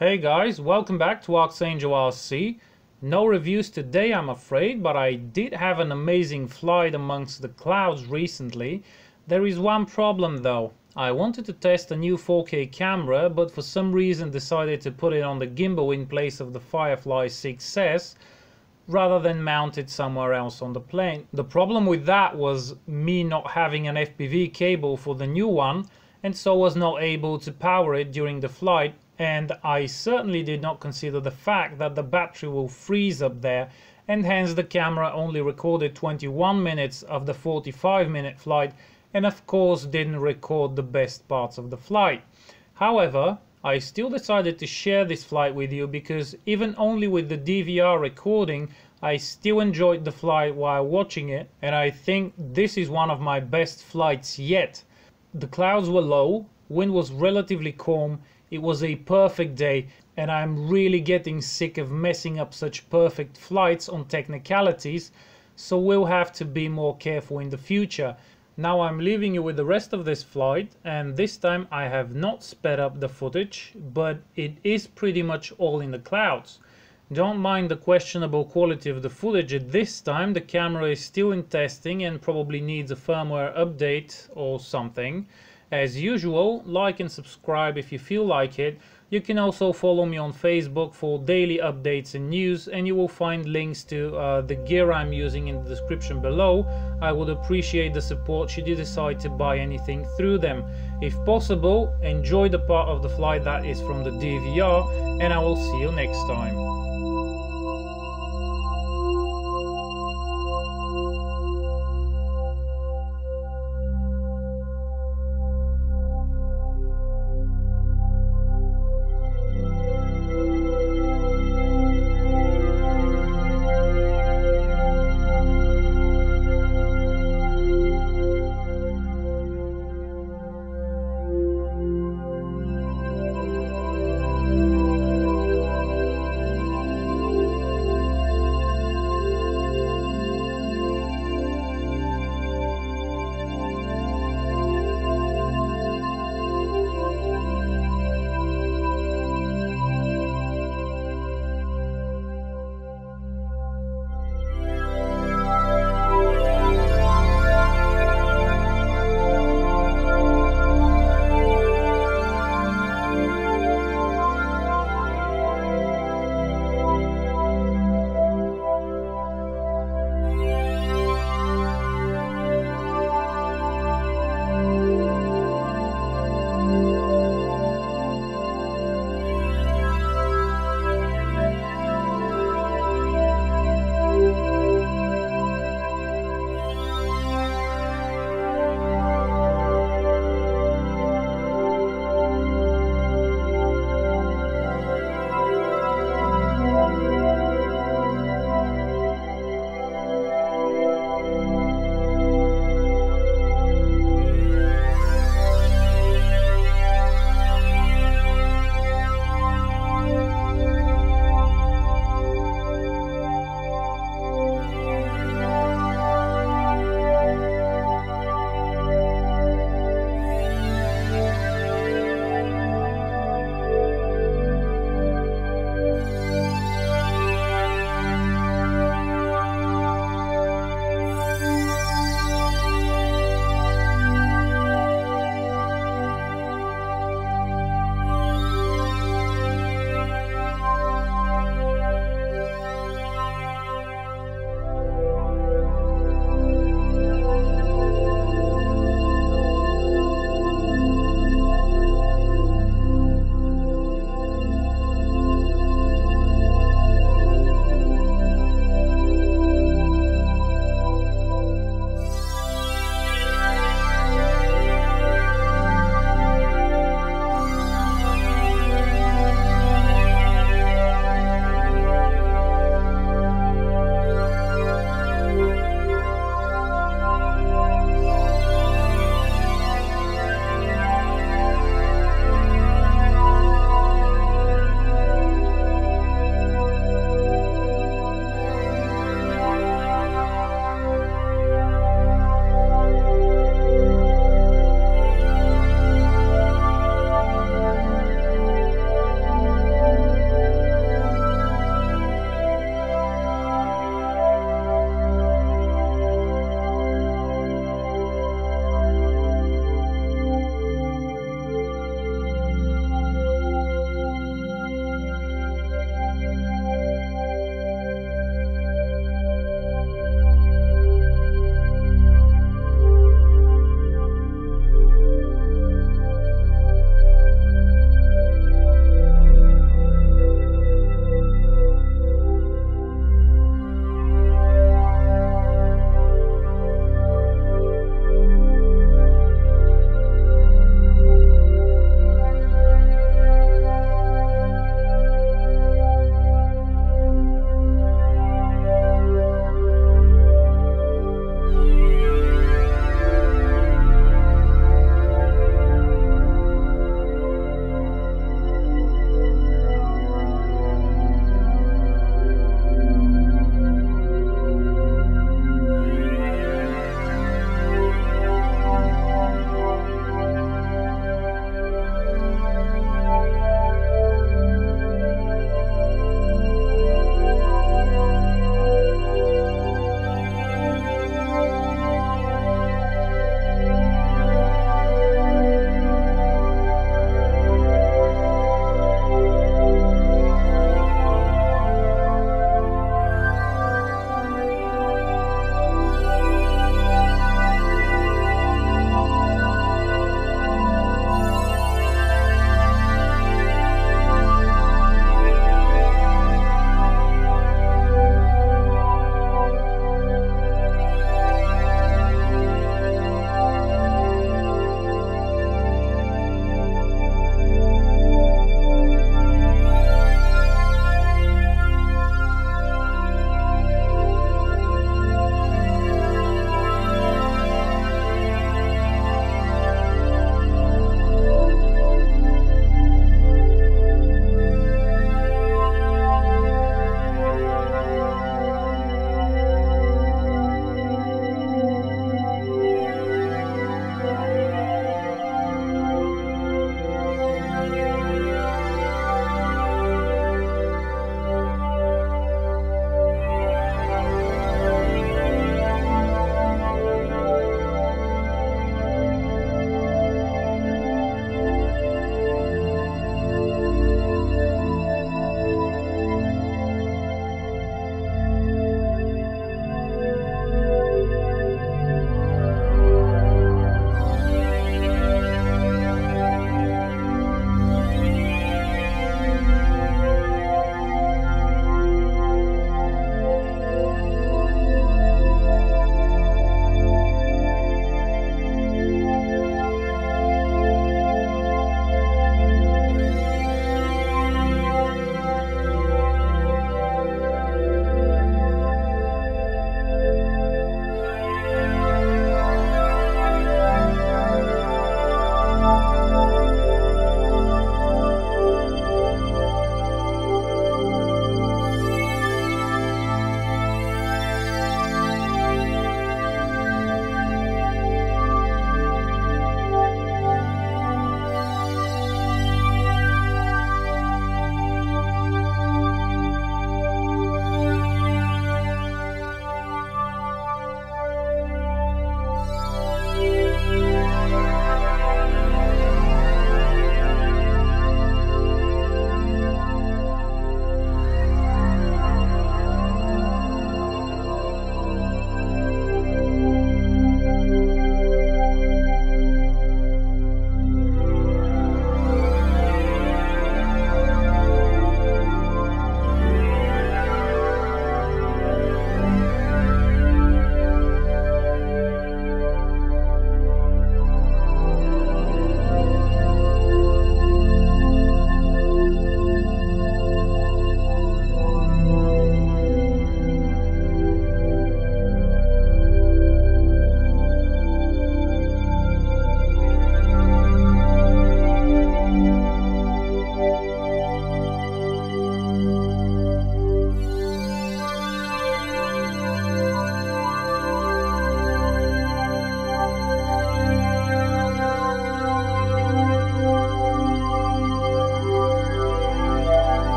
Hey guys, welcome back to Arxangel RC. No reviews today I'm afraid, but I did have an amazing flight amongst the clouds recently. There is one problem though. I wanted to test a new 4K camera, but for some reason decided to put it on the gimbal in place of the Firefly 6S rather than mount it somewhere else on the plane. The problem with that was me not having an FPV cable for the new one and so was not able to power it during the flight and I certainly did not consider the fact that the battery will freeze up there and hence the camera only recorded 21 minutes of the 45 minute flight and of course didn't record the best parts of the flight. However, I still decided to share this flight with you because even only with the DVR recording I still enjoyed the flight while watching it and I think this is one of my best flights yet. The clouds were low, wind was relatively calm it was a perfect day and I'm really getting sick of messing up such perfect flights on technicalities, so we'll have to be more careful in the future. Now I'm leaving you with the rest of this flight and this time I have not sped up the footage, but it is pretty much all in the clouds. Don't mind the questionable quality of the footage at this time, the camera is still in testing and probably needs a firmware update or something. As usual, like and subscribe if you feel like it. You can also follow me on Facebook for daily updates and news and you will find links to uh, the gear I'm using in the description below. I would appreciate the support should you decide to buy anything through them. If possible, enjoy the part of the flight that is from the DVR and I will see you next time.